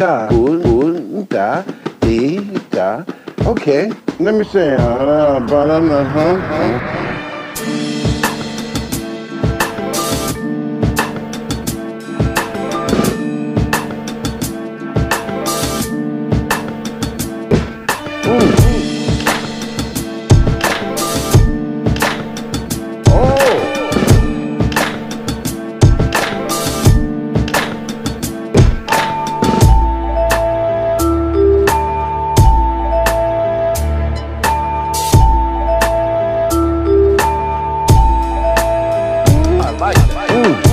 da, cool, da, da. Okay, let me say, but I'm, huh. Ooh. food.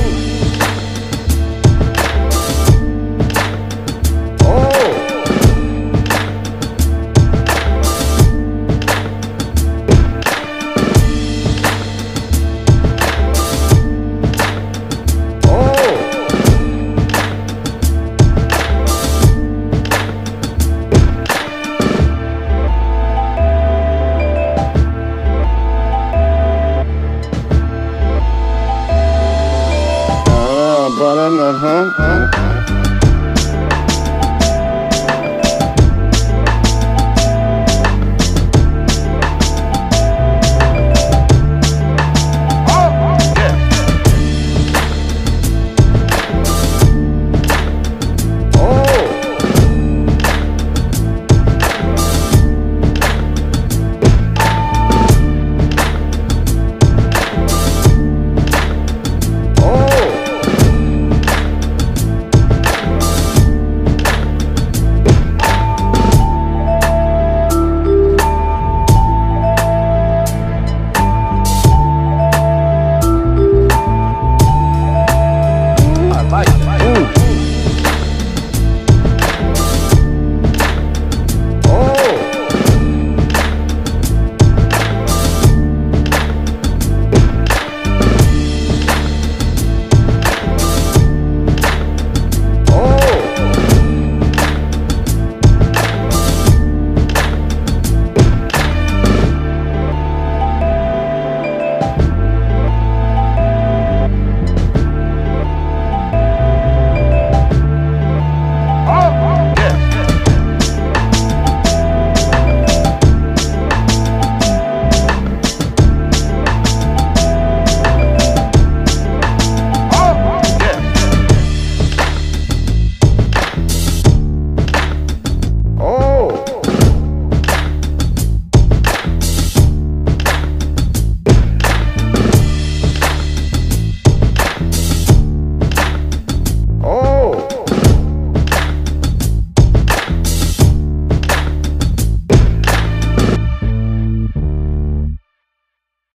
But I'm at.